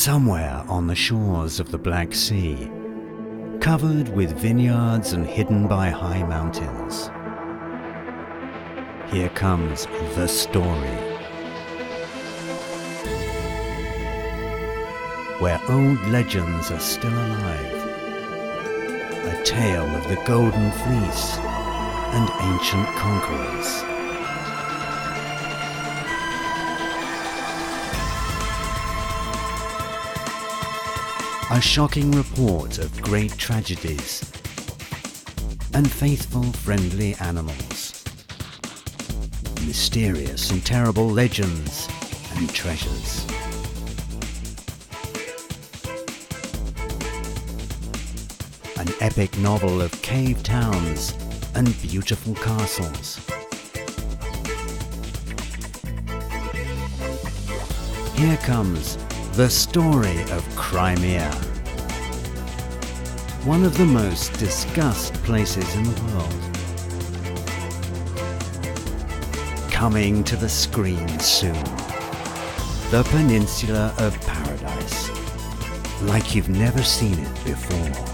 somewhere on the shores of the Black Sea, covered with vineyards and hidden by high mountains. Here comes the story. Where old legends are still alive. A tale of the Golden Fleece and ancient conquerors. A shocking report of great tragedies and faithful, friendly animals. Mysterious and terrible legends and treasures. An epic novel of cave towns and beautiful castles. Here comes the story of Crimea. One of the most discussed places in the world. Coming to the screen soon. The Peninsula of Paradise. Like you've never seen it before.